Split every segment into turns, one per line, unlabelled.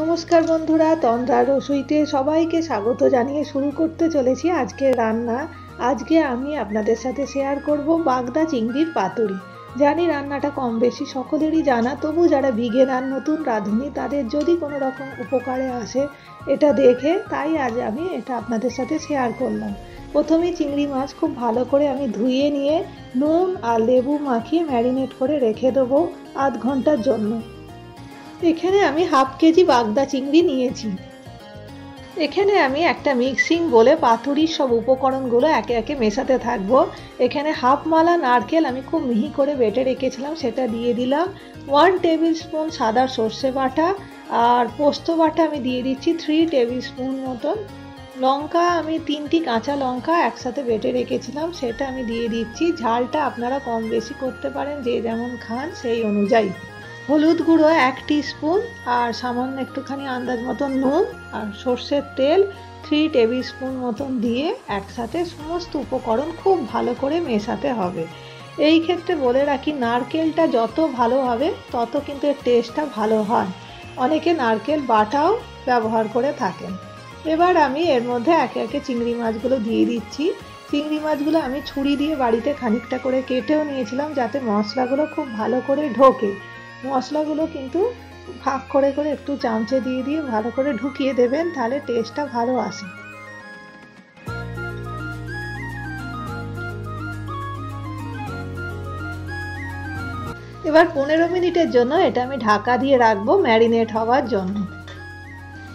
নমস্কার বন্ধুরা, তন্দ্রা রসুইতে সবাইকে স্বাগত জানিয়ে শুরু করতে চলেছি আজকের রান্না। আজকে আমি আপনাদের সাথে শেয়ার করব বাগদা চিংড়ির পাতুরি। জানি রান্নাটা কম বেশি সকলেরই জানা, তবু যারা বিগেনার নতুন রাঁধুনি, তাদের যদি কোনো রকম উপকারে আসে এটা দেখে, তাই আজ আমি এটা আপনাদের সাথে শেয়ার করলাম। প্রথমে চিংড়ি মাছ খুব ভালো করে আমি ধুয়ে নিয়ে নুন আর লেবু মাখিয়ে ম্যারিনেট করে রেখে দেবো আধ ঘণ্টার জন্য। এখানে আমি হাফ কেজি বাগদা চিংড়ি নিয়েছি। এখানে আমি একটা মিক্সিং বলে পাতুরির সব উপকরণগুলো একে একে মেশাতে থাকব। এখানে হাফ মালা নারকেল আমি খুব মিহি করে বেটে রেখেছিলাম, সেটা দিয়ে দিলাম। ওয়ান টেবিল স্পুন সাদা সর্ষে বাটা আর পোস্ত বাটা আমি দিয়ে দিচ্ছি থ্রি টেবিল স্পুন মতন। লঙ্কা আমি তিনটি কাঁচা লঙ্কা একসাথে বেটে রেখেছিলাম, সেটা আমি দিয়ে দিচ্ছি। ঝালটা আপনারা কম বেশি করতে পারেন, যে যেমন খান সেই অনুযায়ী। হলুদ গুঁড়ো এক স্পুন আর সামান্য একটুখানি আন্দাজ মতন নুন আর সর্ষের তেল থ্রি টেবিল স্পুন মতন দিয়ে একসাথে সমস্ত উপকরণ খুব ভালো করে মেশাতে হবে। এই ক্ষেত্রে বলে রাখি, নারকেলটা যত ভালো হবে, তত কিন্তু এর টেস্টটা ভালো হয়। অনেকে নারকেল বাটাও ব্যবহার করে থাকেন। এবার আমি এর মধ্যে একে একে চিংড়ি মাছগুলো দিয়ে দিচ্ছি। চিংড়ি মাছগুলো আমি ছুরি দিয়ে বাড়িতে খানিকটা করে কেটেও নিয়েছিলাম যাতে মশলাগুলো খুব ভালো করে ঢোকে। মশলাগুলো কিন্তু ভাগ করে করে একটু চামচে দিয়ে দিয়ে ভালো করে ঢুকিয়ে দেবেন, তাহলে টেস্টটা ভালো আসে। এবার পনেরো মিনিটের জন্য এটা আমি ঢাকা দিয়ে রাখব ম্যারিনেট হওয়ার জন্য।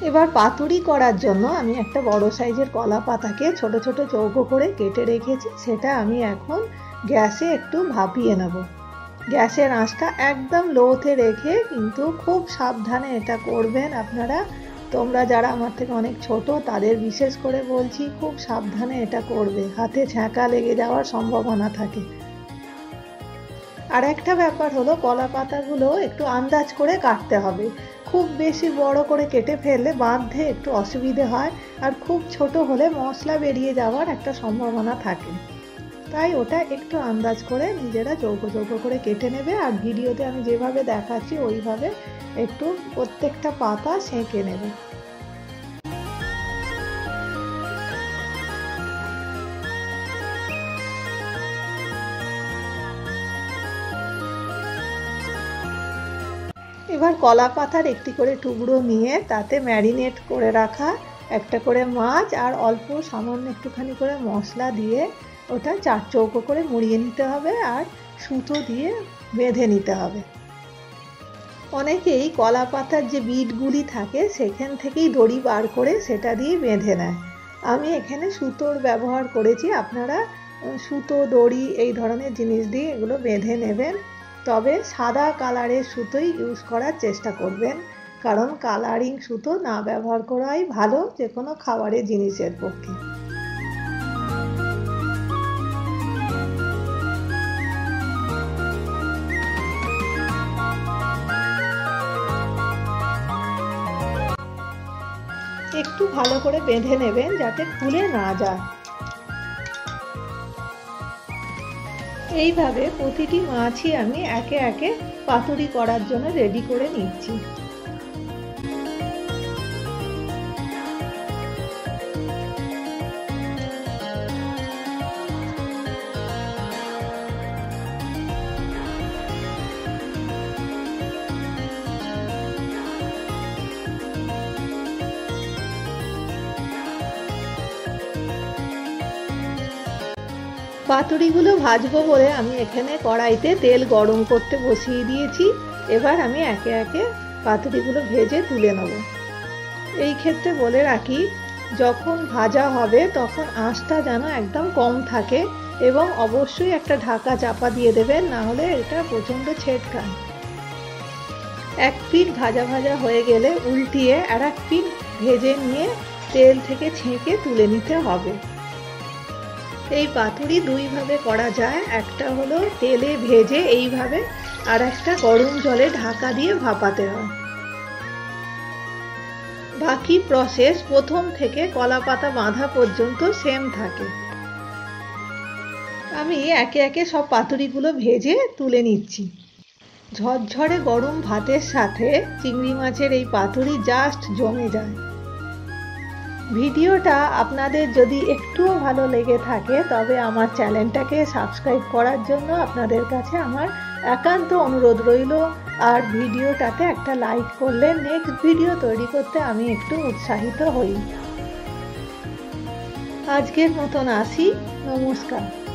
এবার পাতুরি করার জন্য আমি একটা বড় সাইজের কলা পাতাকে ছোট ছোট চৌকো করে কেটে রেখেছি, সেটা আমি এখন গ্যাসে একটু ভাপিয়ে নেব। গ্যাসের আঁচটা একদম লোতে রেখে কিন্তু খুব সাবধানে এটা করবেন আপনারা। তোমরা যারা আমার থেকে অনেক ছোট, তাদের বিশেষ করে বলছি, খুব সাবধানে এটা করবে। হাতে ছ্যাঁকা লেগে যাওয়ার সম্ভাবনা থাকে। আর একটা ব্যাপার হলো, কলা পাতাগুলো একটু আন্দাজ করে কাটতে হবে। খুব বেশি বড় করে কেটে ফেললে বাঁধতে একটু অসুবিধে হয়, আর খুব ছোট হলে মশলা বেরিয়ে যাওয়ার একটা সম্ভাবনা থাকে। তাই ওটা একটু আন্দাজ করে নিজেরা চৌকো চৌকো করে কেটে নেবে আর ভিডিওতে আমি যেভাবে দেখাচ্ছি ওইভাবে একটু প্রত্যেকটা পাতা সেঁকে নেবে। এবার কলা পাতার একটি করে টুকরো নিয়ে তাতে ম্যারিনেট করে রাখা, একটা করে মাছ আর অল্প সামান্য একটুখানি করে মশলা দিয়ে ওটা চার চৌকো করে মুড়িয়ে নিতে হবে আর সুতো দিয়ে বেঁধে নিতে হবে। অনেকেই কলা পাতার যে বিটগুলি থাকে, সেখান থেকেই দড়ি বার করে সেটা দিয়ে বেঁধে নেয়। আমি এখানে সুতোর ব্যবহার করেছি। আপনারা সুতো, দড়ি এই ধরনের জিনিস দিয়ে এগুলো বেঁধে নেবেন। তবে সাদা কালারের সুতোই ইউজ করার চেষ্টা করবেন। কারণ কালারিং সুতো না ব্যবহার করাই ভালো যে কোনো খাবারের জিনিসের পক্ষে। একটু ভালো করে বেঁধে নেবেন যাতে খুলে না যায়। এইভাবে প্রতিটি মাছই আমি একে একে পাতুরি করার জন্য রেডি করে নিচ্ছি। পাতুরিগুলো ভাজবো বলে আমি এখানে কড়াইতে তেল গরম করতে বসিয়ে দিয়েছি। এবার আমি একে একে পাতুরিগুলো ভেজে তুলে নেব। এই ক্ষেত্রে বলে রাখি, যখন ভাজা হবে তখন আঁচটা যেন একদম কম থাকে এবং অবশ্যই একটা ঢাকা চাপা দিয়ে দেবেন, না হলে এটা প্রচণ্ড ছেটকায়। এক পিঠ ভাজা ভাজা হয়ে গেলে উল্টিয়ে আর এক পিঠ ভেজে নিয়ে তেল থেকে ছেঁকে তুলে নিতে হবে। এই পাতুরি দুইভাবে করা যায়। একটা হলো তেলে ভেজে এইভাবে, আর একটা গরম জলে ঢাকা দিয়ে ভাপাতে হয়। বাকি প্রসেস প্রথম থেকে কলা পাতা বাঁধা পর্যন্ত সেম থাকে। আমি একে একে সব পাতুরিগুলো ভেজে তুলে নিচ্ছি। ঝরঝরে গরম ভাতের সাথে চিংড়ি মাছের এই পাতুরি জাস্ট জমে যায়। ভিডিওটা আপনাদের যদি একটুও ভালো লেগে থাকে, তবে আমার চ্যানেলটাকে সাবস্ক্রাইব করার জন্য আপনাদের কাছে আমার একান্ত অনুরোধ রইল। আর ভিডিওটাতে একটা লাইক করলে নেক্সট ভিডিও তৈরি করতে আমি একটু উৎসাহিত হই। আজকের মতন আসি। নমস্কার।